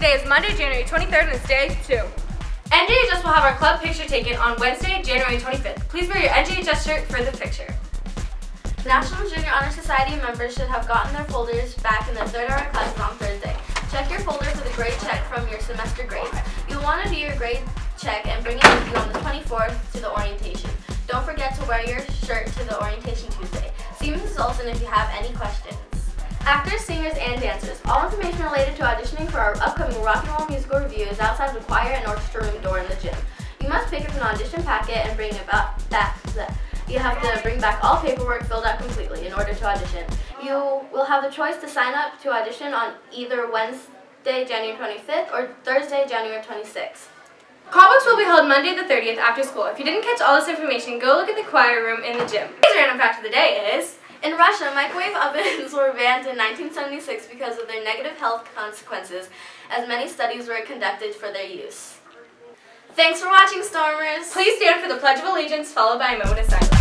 Today is Monday, January 23rd, and it's day two. NJHS will have our club picture taken on Wednesday, January 25th. Please wear your NJHS shirt for the picture. National Junior Honor Society members should have gotten their folders back in their third hour classes on Thursday. Check your folder for the grade check from your semester grades. You'll want to do your grade check and bring it with you on the 24th to the orientation. Don't forget to wear your shirt to the orientation Tuesday. See Mrs. Olson if you have any questions. Actors, singers, and dancers. All information related to auditioning for our upcoming rock and roll musical review is outside the choir and orchestra room door in the gym. You must pick up an audition packet and bring that. that. You have to bring back all paperwork filled out completely in order to audition. You will have the choice to sign up to audition on either Wednesday, January 25th or Thursday, January 26th. Callbacks will be held Monday the 30th after school. If you didn't catch all this information, go look at the choir room in the gym. Today's random fact of the day is... In Russia, microwave ovens were banned in 1976 because of their negative health consequences, as many studies were conducted for their use. Thanks for watching, Stormers! Please stand for the Pledge of Allegiance, followed by a moment of silence.